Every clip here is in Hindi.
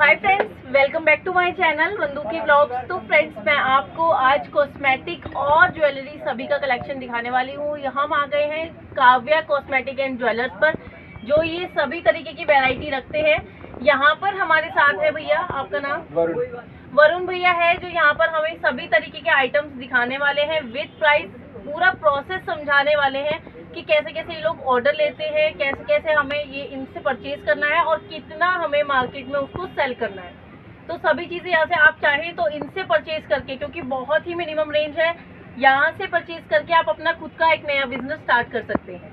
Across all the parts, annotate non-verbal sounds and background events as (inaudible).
Hi friends welcome back to my channel की ब्लॉग्स तो फ्रेंड्स मैं आपको आज कॉस्मेटिक और ज्वेलरी सभी का कलेक्शन दिखाने वाली हूँ। यहाँ हम आ गए हैं काव्या कॉस्मेटिक एंड ज्वेलर्स पर जो ये सभी तरीके की वैरायटी रखते हैं। यहाँ पर हमारे साथ है भैया आपका नाम? वरुण। भैया है जो यहाँ पर हमें सभी तरीके के आइटम्स दिखाने वाले हैं विद प्राइस पूरा प्रोसेस समझाने वाले हैं। कि कैसे कैसे ये लोग ऑर्डर लेते हैं, कैसे कैसे हमें ये इनसे परचेज करना है और कितना हमें मार्केट में उसको सेल करना है। तो सभी चीज़ें यहाँ से आप चाहें तो इनसे परचेज करके, क्योंकि बहुत ही मिनिमम रेंज है, यहाँ से परचेज करके आप अपना खुद का एक नया बिज़नेस स्टार्ट कर सकते हैं।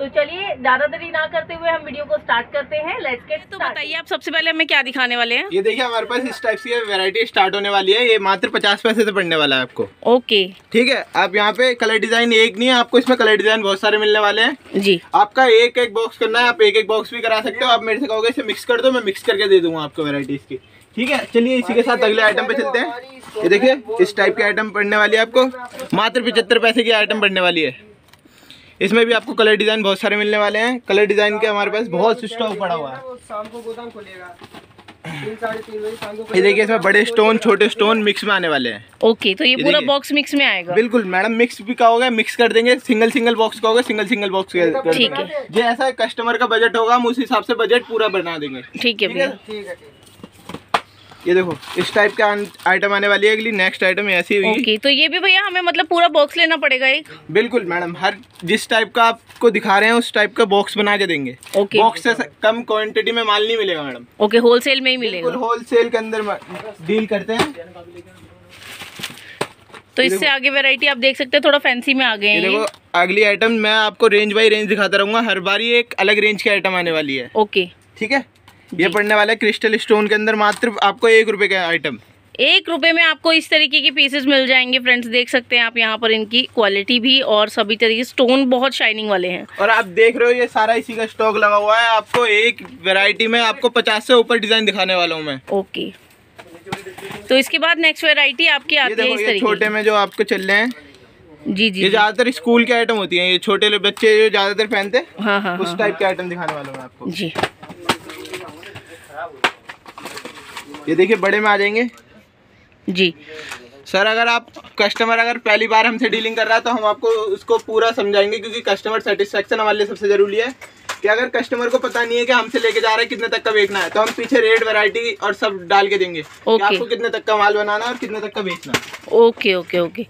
तो चलिए ज़्यादा देरी ना करते हुए हम वीडियो को स्टार्ट करते हैं। लेट्स गेट तो बताइए आप सबसे पहले हमें क्या दिखाने वाले हैं? ये देखिए हमारे पास इस टाइप की वैरायटी स्टार्ट होने वाली है। ये मात्र पचास पैसे से पड़ने वाला है आपको। ओके ठीक है आप यहाँ पे कलर डिज़ाइन एक नहीं है आपको इसमें कलर डिज़ाइन बहुत सारे मिलने वाले हैं। जी। आपका एक एक बॉक्स करना है आप एक एक बॉक्स भी करा सकते हो। आप मेरे से कहोगे इसे मिक्स कर दो मैं मिक्स करके दे दूँगा आपको वेराइटी की। ठीक है चलिए इसी के साथ अगले आइटम पे चलते हैं। ये देखिए इस टाइप की आइटम पड़ने वाली है आपको। मात्र पिछहत्तर पैसे की आइटम पड़ने वाली है। इसमें भी आपको कलर डिज़ाइन बहुत सारे मिलने वाले हैं। कलर डिज़ाइन के हमारे पास बहुत स्टॉक पड़ा हुआ है। शाम को गोदाम खोलेगा। ये देखिए इसमें बड़े स्टोन छोटे स्टोन मिक्स में आने वाले हैं। ओके तो ये ये पूरा बॉक्स मिक्स में आएगा। बिल्कुल मैडम मिक्स भी कहोगे मिक्स कर देंगे सिंगल सिंगल बॉक्स का होगा सिंगल सिंगल बॉक्स कर ठीक है। जो ऐसा कस्टमर का बजट होगा हम उस हिसाब से बजट पूरा बना देंगे। ठीक है ठीक है। ये देखो इस टाइप का आइटम आने वाली है अगली नेक्स्ट आइटम ऐसी हुई। ओके तो ये भी भैया हमें मतलब पूरा बॉक्स लेना पड़ेगा एक? बिल्कुल मैडम हर जिस टाइप का आपको दिखा रहे हैं उस टाइप का बॉक्स बना के देंगे। ओके बॉक्स से कम क्वांटिटी में माल नहीं मिलेगा मैडम। ओके होलसेल में ही बिल्कुल मिलेगा होलसेल के अंदर डील करते हैं। तो इससे आगे वैरायटी आप देख सकते हैं थोड़ा फैंसी में आ गए हैं। देखो अगली आइटम मैं आपको रेंज बाई रेंज दिखाता रहूँगा हर बार ये एक अलग रेंज की आइटम आने वाली है। ओके ठीक है? ये पड़ने वाला है क्रिस्टल स्टोन के अंदर मात्र आपको एक रुपए का आइटम एक रुपए में आपको इस तरीके के पीसेस मिल जाएँगे फ्रेंड्स देख सकते हैं आप यहाँ पर इनकी क्वालिटी भी और सभी तरीके स्टोन बहुत शाइनिंग वाले हैं। और आप देख रहे हो ये सारा इसी का स्टॉक लगा हुआ है आपको एक वैरायटी में आपको पचास से ऊपर डिज़ाइन दिखाने वाला हूँ मैं। ओके तो इसके बाद नेक्स्ट वैरायटी आपकी आती है इस तरीके छोटे में जो आपको चल रहे हैं जी जी ये ज़्यादातर स्कूल के आइटम होती हैं ये छोटे बच्चे जो ज़्यादातर पहनते हैं हाँ हाँ उस हाँ टाइप के आइटम दिखाने वाला हूँ आपको। जी। ये देखिए बड़े में आ जाएँगे। जी। सर अगर आप कस्टमर अगर पहली बार हमसे डीलिंग कर रहा है तो हम आपको उसको पूरा समझाएँगे क्योंकि कस्टमर सेटिस्फेक्शन हमारे लिए सबसे ज़रूरी है कि अगर कस्टमर को पता नहीं है कि हमसे लेके जा रहे हैं कितने तक का बेचना है तो हम पीछे रेट वैरायटी और सब डाल के देंगे कि आपको कितने तक का माल बनाना है और कितने तक का बेचना है। ओके ओके ओके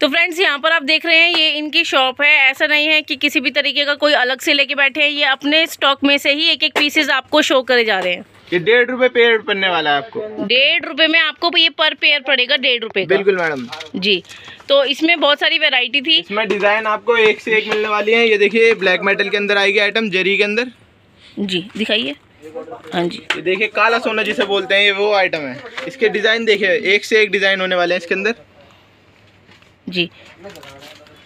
तो फ्रेंड्स यहाँ पर आप देख रहे हैं ये इनकी शॉप है। ऐसा नहीं है कि किसी भी तरीके का कोई अलग से लेके बैठे हैं ये अपने स्टॉक में से ही एक एक पीसेज आपको शो करे जा रहे हैं। ये डेढ़ रुपए पेड़ पड़ने वाला है आपको। डेढ़ रुपए में आपको ये पर पेयर पड़ेगा डेढ़ रुपए का। बिल्कुल मैडम। जी तो इसमें बहुत सारी वैरायटी थी। इसमें डिज़ाइन आपको एक से एक मिलने वाली है। ये देखिए ब्लैक मेटल के अंदर आएगी आइटम जरी के अंदर। जी दिखाइए। हाँ जी। ये देखिए काला सोना जिसे बोलते हैं ये वो आइटम है। इसके डिज़ाइन देखिए एक से एक डिज़ाइन होने वाले हैं इसके अंदर। जी।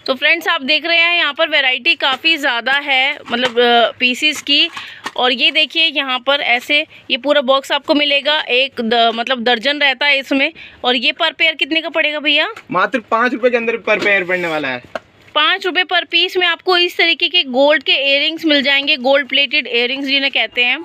तो फ्रेंड्स आप देख रहे हैं यहाँ पर वैरायटी काफ़ी ज़्यादा है मतलब पीसीस की। और ये देखिए यहाँ पर ऐसे ये पूरा बॉक्स आपको मिलेगा। एक द, मतलब दर्जन रहता है इसमें। और ये पर पेयर कितने का पड़ेगा भैया? मात्र पाँच रुपए के अंदर पर पेयर पड़ने वाला है। पाँच रुपये पर पीस में आपको इस तरीके के गोल्ड के इयरिंग्स मिल जाएँगे। गोल्ड प्लेटेड इयरिंग्स जिन्हें कहते हैं।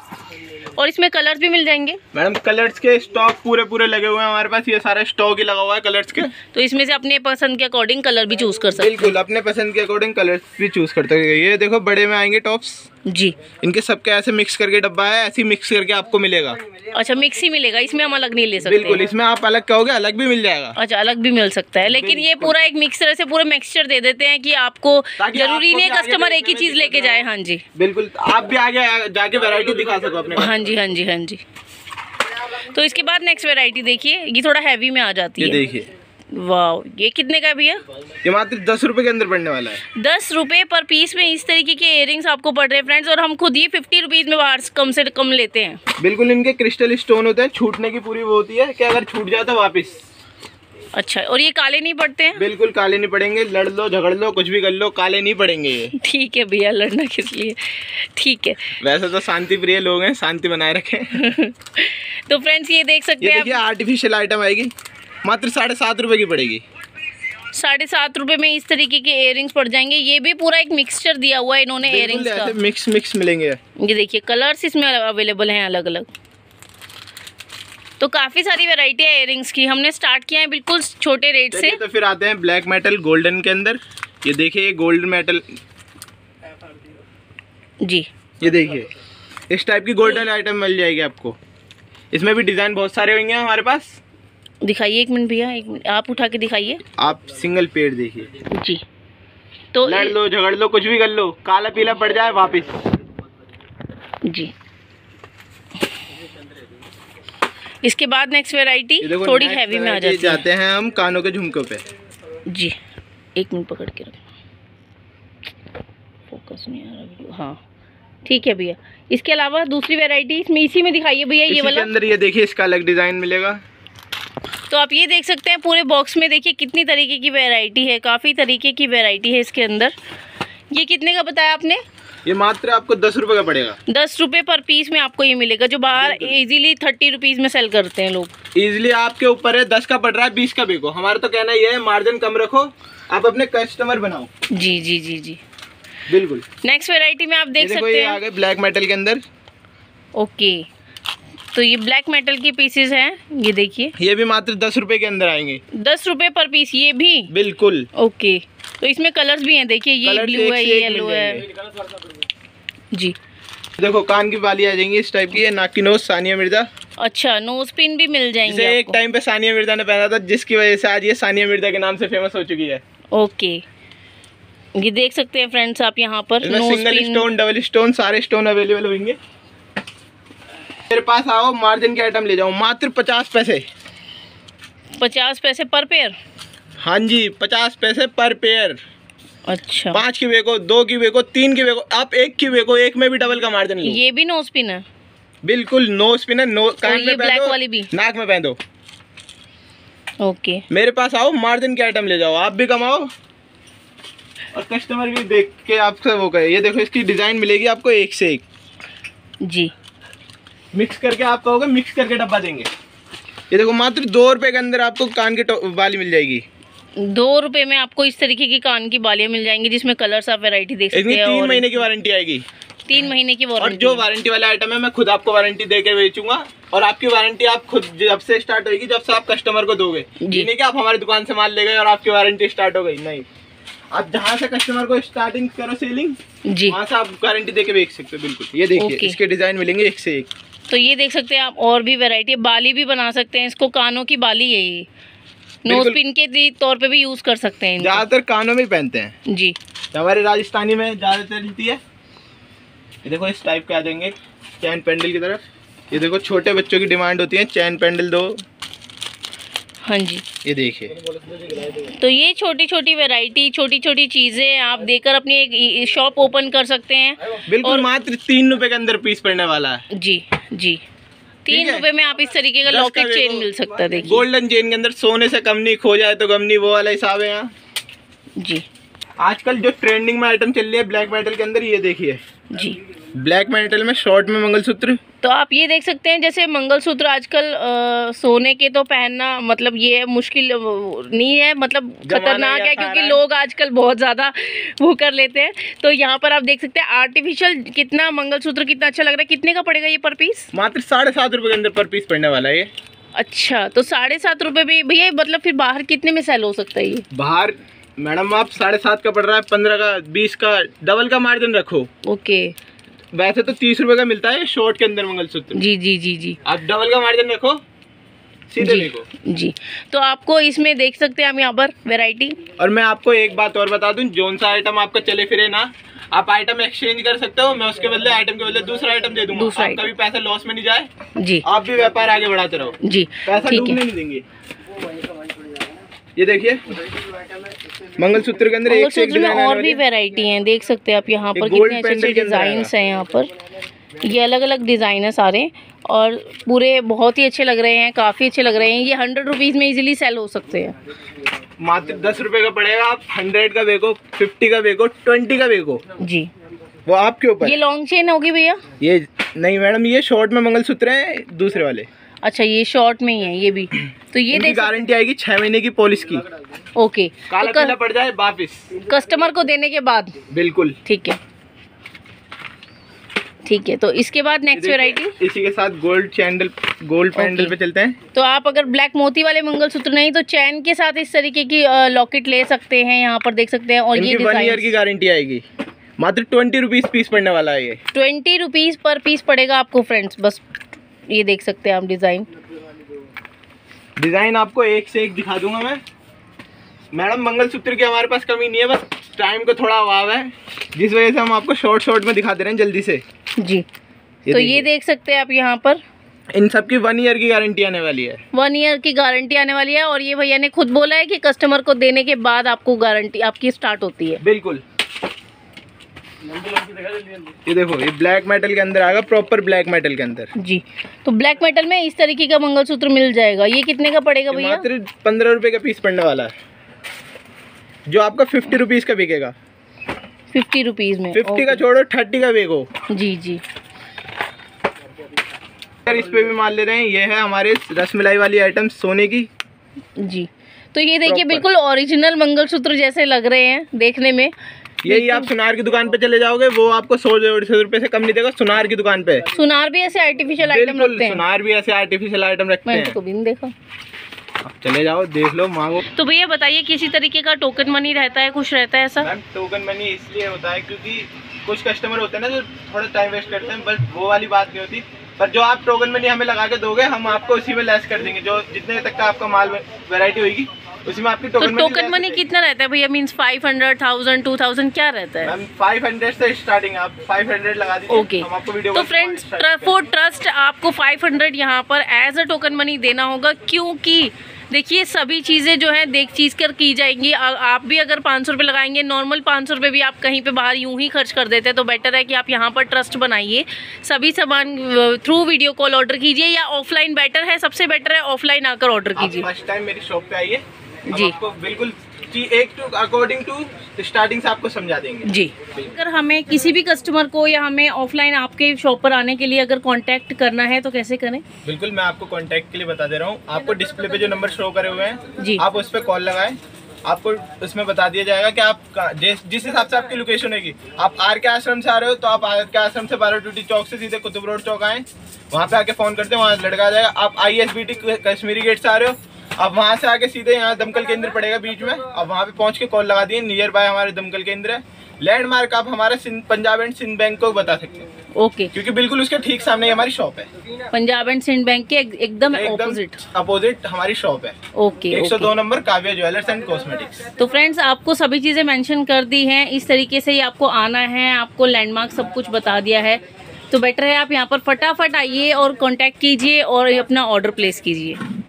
और इसमें कलर्स भी मिल जाएँगे। मैडम कलर्स के स्टॉक पूरे पूरे लगे हुए हैं। हमारे पास ये सारा स्टॉक ही लगा हुआ है कलर्स के। तो इसमें से अपने पसंद के अकॉर्डिंग कलर भी चूज़ कर सकते हैं। बिल्कुल अपने पसंद के अकॉर्डिंग कलर्स भी चूज़ करते हैं। ये देखो बड़े में आएँगे टॉप्स जी। इनके सबके ऐसे मिक्स करके डब्बा है ऐसे मिक्स करके आपको मिलेगा। अच्छा मिक्स ही मिलेगा इसमें हम अलग नहीं ले सकते। बिल्कुल इसमें आप अलग कहोगे अलग भी मिल जाएगा। अच्छा अलग भी मिल सकता है लेकिन ये पूरा एक मिक्सर से पूरा मिक्सचर दे देते हैं कि आपको ज़रूरी नहीं है कस्टमर एक ही चीज़ लेके जाए। हाँ। जी। बिल्कुल आप भी आगे जाके वेरायटी दिखा सको अपने हाँ जी हाँ जी हाँ जी। तो इसके बाद नेक्स्ट वैरायटी देखिए ये थोड़ा हैवी में आ जाती है। देखिए। वाह ये कितने का है भैया? ये मात्र दस रुपए के अंदर पड़ने वाला है। दस रुपए पर पीस में इस तरीके के इयरिंग्स आपको पड़ रहे हैं फ्रेंड्स और हम खुद ही फिफ्टी रुपीज़ में बाहर कम से कम लेते हैं। बिल्कुल इनके क्रिस्टल स्टोन होते हैं छूटने की पूरी वो होती है कि अगर छूट जाए तो वापस। अच्छा और ये काले नहीं पड़ते हैं? बिल्कुल काले नहीं पड़ेंगे लड़ लो झगड़ लो कुछ भी कर लो काले नहीं पड़ेंगे ये। ठीक है भैया लड़ना किस लिए? ठीक है। वैसे तो शांति प्रिय लोग हैं शांति बनाए रखें। (laughs) तो फ्रेंड्स ये देख सकते हैं आर्टिफिशियल आइटम आएगी। मात्र साढ़े सात रुपए की पड़ेगी। साढ़े सात रुपए में इस तरीके के इयरिंग्स पड़ जाएँगे। ये भी पूरा एक मिक्सचर दिया हुआ है इन्होंने बिल्कुल मिक्स मिक्स मिलेंगे। ये देखिए कलर्स इसमें अवेलेबल हैं अलग अलग तो काफ़ी सारी वैरायटी है इयरिंग्स की। हमने स्टार्ट किया है बिल्कुल छोटे रेट से। तो फिर आते हैं ब्लैक मेटल गोल्डन के अंदर। ये देखिए ये गोल्ड मेटल जी। ये देखिए इस टाइप की गोल्डन आइटम मिल जाएगी आपको। इसमें भी डिज़ाइन बहुत सारे होंगे हमारे पास। दिखाइए एक मिनट भैया एक मिनट आप उठा के दिखाइए। आप सिंगल पेड़ देखिए। जी। तो लड़ लो झगड़ लो कुछ भी कर लो काला पीला पड़ जाए वापिस। जी। इसके बाद नेक्स्ट देखो थोड़ी हैवी में आ जाती है। जाते हैं हम कानों के झुमकों पे। जी। एक मिनट पकड़ के रखना फोकस नहीं आ रहा वीडियो हाँ। ठीक है भैया। इसके अलावा दूसरी वेराइटी इसमें इसी में दिखाइए भैया ये वाला। अंदर ये देखिए इसका अलग डिज़ाइन मिलेगा। तो आप ये देख सकते हैं पूरे बॉक्स में देखिए कितनी तरीके की वेराइटी है काफ़ी तरीके की वेराइटी है इसके अंदर। ये कितने का बताया आपने? ये मात्र आपको दस रुपए का पड़ेगा। दस रुपये पर पीस में आपको ये मिलेगा जो बाहर इजीली थर्टी रुपीज़ में सेल करते हैं लोग। इजिली आपके ऊपर है दस का पड़ रहा है बीस का बेको। हमारा तो कहना ये है मार्जिन कम रखो आप अपने कस्टमर बनाओ। जी जी जी जी। बिल्कुल। नेक्स्ट वैरायटी में आप देख सकते हैं। ब्लैक मेटल के अंदर। ओके तो ये ब्लैक मेटल की पीसेस हैं ये देखिए। ये भी मात्र दस रुपए के अंदर आएँगे। दस रुपए पर पीस ये भी? बिल्कुल। ओके तो इसमें कलर्स भी हैं देखिए ये ब्लू है ये येलो है। जी। देखो कान की बाली आ जाएँगी इस टाइप की ये नाक की नोज़ सानिया मिर्ज़ा। अच्छा नोज़ पिन भी मिल जाएँगे जिसे एक टाइम पे सानिया मिर्ज़ा ने पहना था जिसकी वजह से आज ये सानिया मिर्ज़ा के नाम से फ़ेमस हो चुकी है। ओके ये देख सकते हैं फ्रेंड्स आप यहाँ पर सिंगल स्टोन डबल स्टोन सारे स्टोन अवेलेबल होंगे। मेरे पास आओ मार्जिन के आइटम ले जाओ। मात्र पचास पैसे। पचास पैसे पर पेयर हाँ जी पचास पैसे पर पेयर अच्छा। पाँच की बेको दो की बेको तीन की बेको आप एक की बेको एक में भी डबल का मार्जिन लो। ये भी नोज़ पिन है? बिल्कुल नो स्पिन है नो कान में दो वाली भी? नाक में पहन। दो ओके मेरे पास आओ मार्जिन के आइटम ले जाओ। आप भी कमाओ। और कस्टमर भी देख के आपसे वो कहे। ये देखो इसकी डिज़ाइन मिलेगी आपको एक से एक। जी। मिक्स करके आप कहोगे मिक्स करके डब्बा देंगे। ये देखो मात्र दो रुपए के अंदर आपको कान की वाली मिल जाएगी। दो रुपए में आपको इस तरीके की कान की बालियाँ मिल जाएँगी जिसमें कलर्स आप वैरायटी देख सकते हैं तीन महीने की वारंटी आएगी। तीन महीने की और जो वारंटी वाला आइटम है मैं खुद आपको वारंटी दे के बेचूँगा। और आपकी वारंटी आप खुद जब से स्टार्ट होगी जब से आप कस्टमर को दोगे। नहीं कि आप हमारी दुकान से माल ले गए और आपकी वारंटी स्टार्ट हो गई नहीं। आप जहाँ से कस्टमर को स्टार्टिंग करो सेलिंग जी। वहाँ से आप गारंटी दे के बेच सकते हो बिल्कुल। ये देखिए इसके डिज़ाइन मिलेंगे एक से एक। तो ये देख सकते हैं आप और भी वेराइटी बाली भी बना सकते हैं इसको कानों की बाली है ये। नोज़ पिन के तौर पे भी यूज़ कर सकते हैं ज़्यादातर कानों में पहनते हैं। जी। तो हमारे राजस्थानी में ज़्यादातर चलती है। ये देखो इस टाइप के आ जाएँगे। चैन पेंडल की तरफ़। ये देखो छोटे बच्चों की डिमांड होती है। चैन पेंडल दो। हाँ जी। ये देखिए। तो ये छोटी छोटी वैरायटी छोटी छोटी चीज़ें आप देकर अपनी एक शॉप ओपन कर सकते हैं। बिल्कुल और- मात्र तीन रुपए के अंदर पीस पड़ने वाला है। जी जी। तीन। रुपए में आप इस तरीके का लॉकेट चेन मिल सकता है देखिए। गोल्डन चेन के अंदर सोने से कम नहीं खो जाए तो गम नहीं वो वाला हिसाब है यहाँ। जी। आजकल जो ट्रेंडिंग में आइटम चल रही है ब्लैक मेटल के अंदर ये देखिए। जी। ब्लैक मेटल में शॉर्ट में मंगलसूत्र। तो आप ये देख सकते हैं जैसे मंगलसूत्र आजकल अ, सोने के तो पहनना मतलब ये मुश्किल नहीं है मतलब खतरनाक है क्योंकि लोग आजकल बहुत ज़्यादा वो कर लेते हैं। तो यहाँ पर आप देख सकते हैं आर्टिफिशियल कितना मंगलसूत्र कितना अच्छा लग रहा है। कितने का पड़ेगा ये पर पीस मात्र साढ़े सात के अंदर पर पीस पड़ने वाला है ये। अच्छा तो साढ़े सात रुपये में भैया मतलब फिर बाहर कितने में सेल हो सकता है ये? बाहर मैडम आप साढ़े सात का पड़ रहा है पंद्रह का बीस का डबल का मार्जिन रखो। ओके। वैसे तो तीस रुपए का मिलता है शॉर्ट के अंदर मंगलसूत्र। जी जी जी जी। आप डबल का मार्जिन रखो सीधे जी जी। तो आपको इसमें देख सकते हैं हम यहाँ पर वैरायटी और मैं आपको एक बात और बता दूँ जोन सा आइटम आपका चले फिरे ना आप आइटम एक्सचेंज कर सकते हो मैं उसके बदले आइटम के बदले दूसरा आइटम दे दूँगा। दूसरा आपका भी पैसा लॉस में नहीं जाए जी। आप भी व्यापार आगे बढ़ाते रहो। जी पैसा डूबने नहीं देंगे। ये देखिए। मंगलसूत्र के अंदर एक से एक मंगलसूत्र में और भी वैरायटी हैं देख सकते हैं आप यहाँ पर कितने अच्छे अच्छे डिज़ाइन हैं यहाँ पर। ये अलग अलग डिज़ाइन है सारे और पूरे बहुत ही अच्छे लग रहे हैं काफ़ी अच्छे लग रहे हैं। ये हंड्रेड रुपीज़ में इजीली सेल हो सकते हैं। मात्र दस रुपए का पड़ेगा आप हंड्रेड का बेको फिफ्टी का बेको ट्वेंटी का बेको जी। वो आपके ऊपर ये लॉन्ग चेन होगी भैया? ये नहीं मैडम ये शॉर्ट में मंगलसूत्र है दूसरे वाले। अच्छा ये शॉर्ट में ही है ये भी। तो ये देख गारंटी आएगी छह महीने की पॉलिश की। ओके। काला तो पीला पड़ जाए वापिस। कस्टमर को देने के बाद। बिल्कुल। ठीक है। ठीक है तो इसके बाद नेक्स्ट वेराइटी इसी के साथ गोल्ड चैंडल गोल्ड पैंडल पे चलते हैं। तो आप अगर ब्लैक मोती वाले मंगलसूत्र नहीं तो चैन के साथ इस तरीके की लॉकेट ले सकते हैं यहाँ पर देख सकते हैं और ये वन ईयर की गारंटी आएगी। मात्र ट्वेंटी रुपीज़ पीस पड़ने वाला है ये। ट्वेंटी रुपीज़ पर पीस पड़ेगा आपको फ्रेंड्स बस। ये देख सकते हैं आप डिज़ाइन। डिज़ाइन आपको एक से एक दिखा दूँगा मैं। मैडम मंगलसूत्र की हमारे पास कमी नहीं है बस टाइम को थोड़ा अभाव है। जिस वजह से हम आपको शॉर्ट शॉर्ट में दिखा दे रहे हैं जल्दी से। जी। ये तो ये देख सकते हैं आप यहाँ पर। इन सब की वन ईयर की गारंटी आने वाली है। वन ईयर की गारंटी आने वाली है और ये भैया ने खुद बोला है कि कस्टमर को देने के बाद आपको गारंटी आपकी स्टार्ट होती है। बिल्कुल। ये देखो ये ब्लैक मेटल के अंदर आएगा प्रॉपर ब्लैक मेटल के अंदर। जी तो ब्लैक मेटल में इस तरीके का मंगलसूत्र मिल जाएगा। ये कितने का पड़ेगा भैया? मात्र पंद्रह रुपए का पीस पड़ने वाला है। जो आपका फिफ्टी रुपीज़ का बिकेगा। फिफ्टी रुपीज़ में फिफ्टी का छोड़ो थर्टी का बेको। जी जी। यार इस पे भी माल ले रहे हैं ये है हमारे रसमलाई वाली आइटम सोने की। जी। तो ये देखिए. बिल्कुल ओरिजिनल मंगलसूत्र जैसे लग रहे हैं देखने में। यही आप सुनार की दुकान पे चले जाओगे वो आपको सौ डेढ़ सौ रुपए से कम नहीं देगा सुनार की दुकान पे। सुनार भी ऐसे आर्टिफिशियल आइटम रखते हैं। सुनार भी ऐसे आर्टिफिशियल आइटम रखते हैं। तो कभी नहीं देखा। आप चले जाओ देख लो मांगो। तो भैया बताइए किसी तरीके का टोकन मनी रहता है कुछ रहता है ऐसा? टोकन मनी इसलिए होता है क्योंकि कुछ कस्टमर होते हैं ना जो थोड़ा टाइम वेस्ट करते हैं बस वो वाली बात नहीं होती। पर जो आप टोकन मनी हमें लगा के दोगे हम आपको उसी में लेस कर देंगे जो जितने तक का आपका माल वैरायटी होगी उसी में आपकी तो टोकन टोकन मनी कितना रहता है? भैया means five hundred thousand two thousand क्या रहता है? फाइव हंड्रेड से स्टार्टिंग आप फाइव हंड्रेड लगा दीजिए। ओके हम आपको वीडियो तो फ्रेंड्स फॉर ट्रस्ट आपको 500 यहाँ पर एज अ टोकन मनी देना होगा क्योंकि देखिए सभी चीज़ें जो है देख चीज़ कर की जाएँगी। आ, आप भी अगर पाँच सौ रुपये लगाएँगे नॉर्मल पाँच सौ रुपये भी आप कहीं पे बाहर यूँ ही खर्च कर देते हैं तो बेटर है कि आप यहाँ पर ट्रस्ट बनाइए। सभी सामान थ्रू वीडियो कॉल ऑर्डर कीजिए या ऑफलाइन बेटर है सबसे बेटर है ऑफलाइन आकर ऑर्डर कीजिए। फ़र्स्ट टाइम मेरी शॉप पे आइए। जी। आपको बिल्कुल एक टू अकॉर्डिंग टू स्टार्टिंग से आपको समझा देंगे। जी। अगर हमें किसी भी कस्टमर को या हमें ऑफलाइन आपके शॉप पर आने के लिए अगर कांटेक्ट करना है तो कैसे करें? बिल्कुल मैं आपको कांटेक्ट के लिए बता दे रहा हूँ। आपको डिस्प्ले पे जो नंबर शो करे हुए हैं जी। आप उस पर कॉल लगाए। आपको उसमें बता दिया जाएगा कि आप जिस जिस हिसाब से आपकी लोकेशन होगी। आप आर के आश्रम से आ रहे हो तो आप आर के आश्रम से बारह टूटी चौक से सीधे कुतुब रोड चौक आए। वहाँ पे आके फ़ोन करते हैं वहाँ लड़का आ जाएगा। आप I S B T Kashmiri Gate से आ रहे हो अब वहाँ से आके सीधे यहाँ दमकल केंद्र पड़ेगा बीच में। अब वहाँ पे पहुँच के कॉल लगा दिए नियर बाय हमारे दमकल केंद्र है। लैंडमार्क आप हमारे पंजाब एंड सिंध बैंक को बता सकते हैं। ओके क्योंकि बिल्कुल उसके ठीक सामने ही हमारी शॉप है। पंजाब एंड सिंध बैंक के एकदम ऑपोजिट एकदम अपोजिट हमारी शॉप है। Okay 102 number Kavya jewellers and cosmetics तो फ्रेंड्स आपको सभी चीज़ें मेंशन कर दी हैं। इस तरीके से ही आपको आना है आपको लैंडमार्क सब कुछ बता दिया है। तो बेटर है आप यहाँ पर फटाफट आइए और कांटेक्ट कीजिए और अपना ऑर्डर प्लेस कीजिए।